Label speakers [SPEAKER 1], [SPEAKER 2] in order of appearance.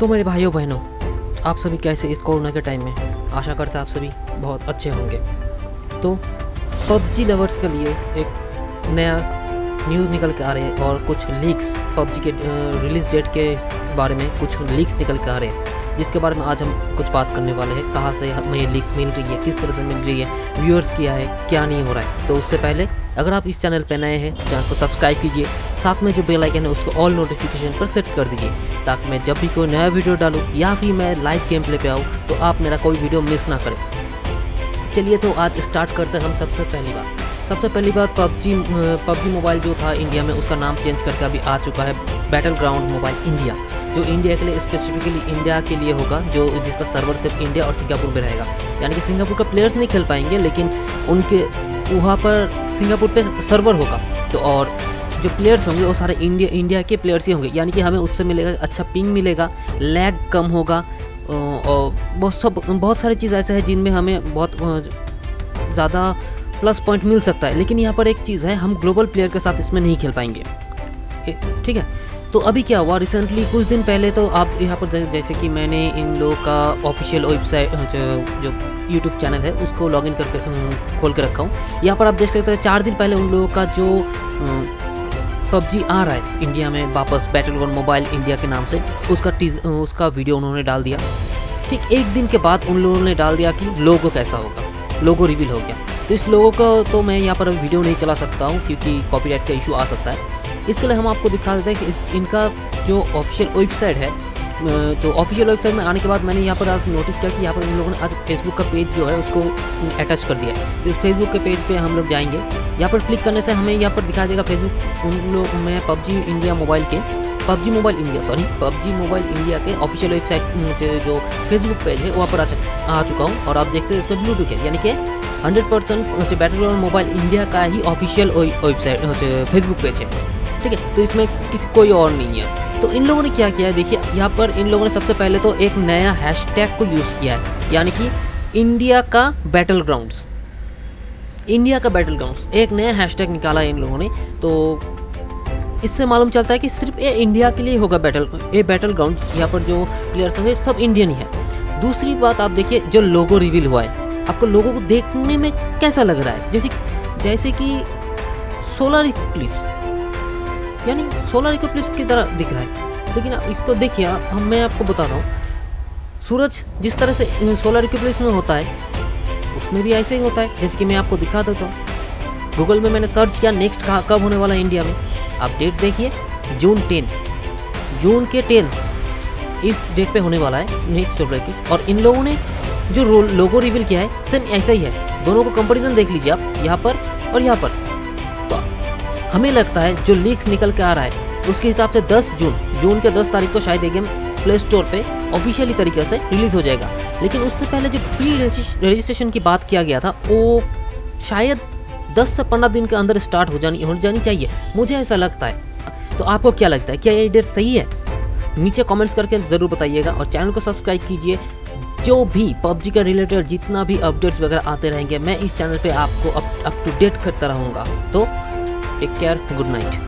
[SPEAKER 1] तो मेरे भाइयों, बहनों, आप सभी कैसे इस कोरोना के टाइम में आशा करते आप सभी बहुत अच्छे होंगे? तो पबजी लवर्स के लिए एक नया न्यूज़ निकल के आ रहे हैं और कुछ लीक्स पबजी के रिलीज़ डेट के बारे में कुछ लीक्स निकल के आ रहे हैं, जिसके बारे में आज हम कुछ बात करने वाले हैं। कहाँ से हमें लीक्स मिल रही है, किस तरह से मिल रही है व्यूअर्स किया है क्या नहीं हो रहा है। तो उससे पहले अगर आप इस चैनल पर नए हैं, चैनल को सब्सक्राइब कीजिए साथ में जो बेल आइकन है, उसको ऑल नोटिफिकेशन पर सेट कर दीजिए, ताकि मैं जब भी कोई नया वीडियो डालूँ, या फिर मैं लाइव गेम प्ले पे आऊँ तो आप मेरा कोई वीडियो मिस ना करें। चलिए तो आज स्टार्ट करते हैं हम सबसे पहली बात। सबसे पहली बात, पबजी पबजी मोबाइल जो था इंडिया में, उसका नाम चेंज करके अभी आ चुका है बैटल ग्राउंड मोबाइल इंडिया जो इंडिया के लिए स्पेसिफिकली इंडिया के लिए होगा, जो जिसका सर्वर सिर्फ़ इंडिया और सिंगापुर में रहेगा। यानी कि सिंगापुर का प्लेयर्स नहीं खेल पाएँगे, लेकिन उनके, वहाँ पर सिंगापुर पे सर्वर होगा। तो और जो प्लेयर्स होंगे वो सारे इंडिया इंडिया के प्लेयर्स ही होंगे। यानी कि हमें उससे मिलेगा अच्छा पिंग मिलेगा लैग कम होगा और बहुत सब, बहुत सारी चीज़ ऐसे है जिनमें हमें बहुत ज़्यादा प्लस पॉइंट मिल सकता है। लेकिन यहाँ पर एक चीज़ है, हम ग्लोबल प्लेयर के साथ इसमें नहीं खेल पाएँगे। ठीक है? तो अभी क्या हुआ? रिसेंटली कुछ दिन पहले तो आप यहाँ पर जैसे कि मैंने इन लोगों का ऑफिशियल वेबसाइट जो यूट्यूब चैनल है, उसको लॉगिन करके खोल के रखा हूँ। यहाँ पर आप देख सकते हैं, चार दिन पहले उन लोगों का जो पबजी आ रहा है। इंडिया में वापस बैटल ग्राउंड मोबाइल इंडिया के नाम से। उसका टीज उसका वीडियो उन्होंने डाल दिया। ठीक एक दिन के बाद उन लोगों ने डाल दिया कि लोगो कैसा होगा। लोगो रिवील हो गया। तो इस लोगों का तो मैं यहाँ पर वीडियो नहीं चला सकता हूँ, क्योंकि कॉपीराइट का इशू आ सकता है। इसके लिए हम आपको दिखा देते हैं कि इनका जो ऑफिशियल वेबसाइट है तो ऑफिशियल वेबसाइट में आने के बाद मैंने यहाँ पर आज नोटिस किया कि यहाँ पर उन लोगों ने आज फेसबुक का पेज जो है उसको अटैच कर दिया तो इस फेसबुक के पेज पे हम लोग जाएँगे। यहाँ पर क्लिक करने से हमें यहाँ पर दिखा देगा फेसबुक उन लोग में पबजी इंडिया मोबाइल के PUBG mobile India sorry PUBG mobile India के ऑफिशियल वेबसाइट जो फेसबुक पेज है, वहाँ पर आ चुका हूँ। और आप देख सकते हैं इसमें ब्लूटूथ है, यानी कि hundred percent battle mobile India का ही ऑफिशियल वेबसाइट फेसबुक पेज है। ठीक है तो इसमें किसी, कोई और नहीं है। तो इन लोगों ने क्या किया है? देखिए, यहाँ पर इन लोगों ने सबसे पहले तो एक नया हैशटैग को यूज़ किया है, यानी कि इंडिया का बैटल ग्राउंड्स इंडिया का बैटल ग्राउंड्स एक नया हैशटैग निकाला है इन लोगों ने। तो इससे मालूम चलता है कि सिर्फ़ ये इंडिया के लिए होगा बैटल ये बैटल ग्राउंड यहाँ पर जो प्लेयर्स होंगे, सब इंडियन ही है। दूसरी बात, आप देखिए, जो लोगो रिवील हुआ है, आपको लोगों को देखने में कैसा लग रहा है? जैसे जैसे कि सोलर इक्लिप्स यानी सोलर इक्लिप्स की तरह दिख रहा है। लेकिन इसको देखिए हम, मैं आपको बताता हूँ। सूरज जिस तरह से सोलर इक्लिप्स में होता है, उसमें भी ऐसे ही होता है। जैसे कि मैं आपको दिखा देता हूँ। गूगल में मैंने सर्च किया नेक्स्ट कहाँ, कब होने वाला है इंडिया में। आप डेट देखिए जून टेन जून के टेन इस डेट पे होने वाला है नेक्स्ट सोलर और इन लोगों ने जो रोल लोगो रिवील किया है सेम ऐसा ही है। दोनों को कंपैरिजन देख लीजिए आप, यहाँ पर और यहाँ पर। हमें लगता है जो लीक्स निकल के आ रहा है, उसके हिसाब से 10 जून जून के 10 तारीख को शायद ये गेम प्ले स्टोर पे ऑफिशियली तरीके से रिलीज़ हो जाएगा। लेकिन उससे पहले जो प्री रजिस्ट्रेशन की बात किया गया था, वो शायद 10 से 15 दिन के अंदर स्टार्ट हो जानी हो जानी चाहिए। मुझे ऐसा लगता है। तो आपको क्या लगता है? क्या ये डेट सही है? नीचे कमेंट्स करके ज़रूर बताइएगा और चैनल को सब्सक्राइब कीजिए। जो भी पबजी का रिलेटेड जितना भी अपडेट्स वगैरह आते रहेंगे, मैं इस चैनल पे आपको अप टू डेट करता रहूँगा। तो Take care. Good night.